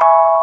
you